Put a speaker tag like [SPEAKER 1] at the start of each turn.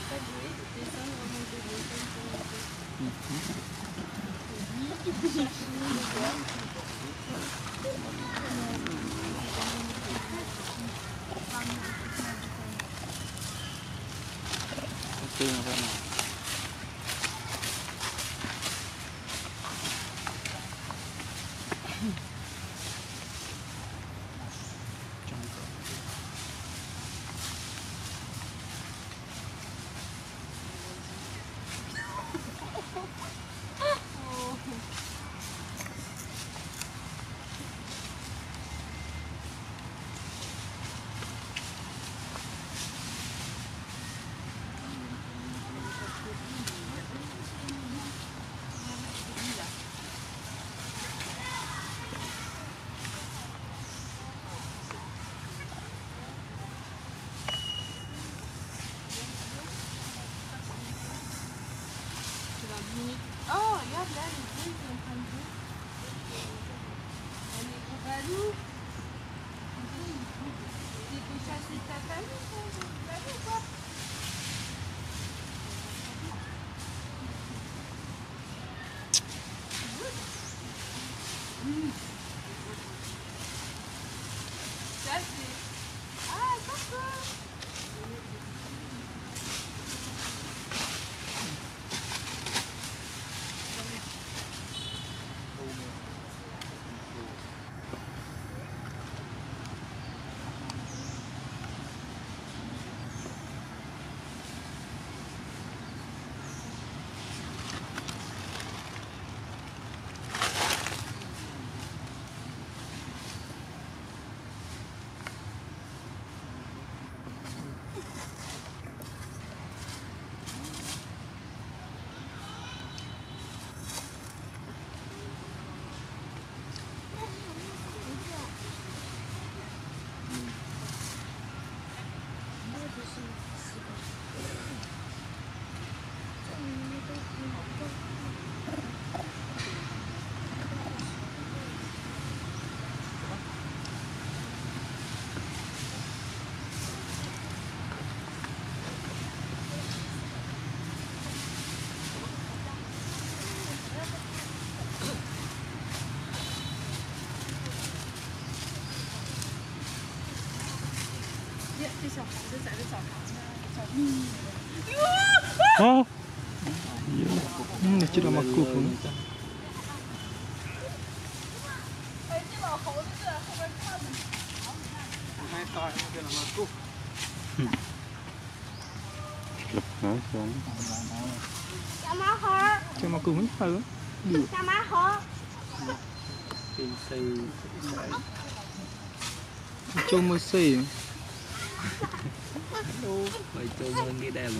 [SPEAKER 1] tabouer, descendre, le
[SPEAKER 2] Oh, regarde là, les deux, ils sont en train de jouer. Elle est au balou. Tu peux chasser ta famille, toi, balou ou quoi Ça, c'est... Ah, coucou
[SPEAKER 1] Oh. Iya. Hmm, dia sudah maku pun.
[SPEAKER 2] 哎，这老猴子在后边看呢。
[SPEAKER 1] Hai toi kia là maku.
[SPEAKER 3] Lực hả con?
[SPEAKER 2] Chào má hả?
[SPEAKER 1] Cho maku mấy thơ.
[SPEAKER 2] Chào má hả?
[SPEAKER 1] Tiền sư. Cho mới xì.
[SPEAKER 4] Mày cho hơn cái đèn